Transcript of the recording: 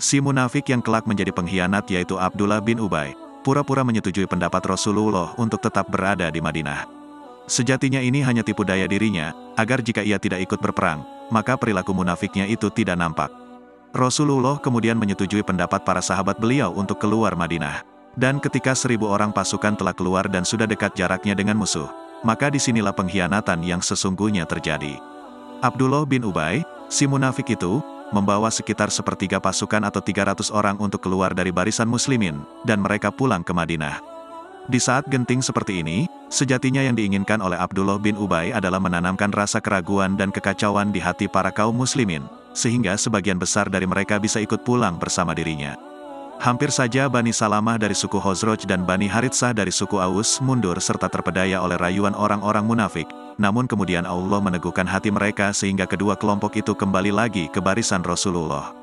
Si munafik yang kelak menjadi pengkhianat yaitu Abdullah bin Ubay, pura-pura menyetujui pendapat Rasulullah untuk tetap berada di Madinah. Sejatinya ini hanya tipu daya dirinya, agar jika ia tidak ikut berperang, maka perilaku munafiknya itu tidak nampak. Rasulullah kemudian menyetujui pendapat para sahabat beliau untuk keluar Madinah. Dan ketika seribu orang pasukan telah keluar dan sudah dekat jaraknya dengan musuh, maka di sinilah pengkhianatan yang sesungguhnya terjadi. Abdullah bin Ubay, si munafik itu, membawa sekitar sepertiga pasukan atau 300 orang untuk keluar dari barisan muslimin, dan mereka pulang ke Madinah. Di saat genting seperti ini, sejatinya yang diinginkan oleh Abdullah bin Ubay adalah menanamkan rasa keraguan dan kekacauan di hati para kaum muslimin, sehingga sebagian besar dari mereka bisa ikut pulang bersama dirinya. Hampir saja Bani Salamah dari suku Hozroj dan Bani Haritsah dari suku Aus mundur serta terpedaya oleh rayuan orang-orang munafik, namun kemudian Allah meneguhkan hati mereka sehingga kedua kelompok itu kembali lagi ke barisan Rasulullah.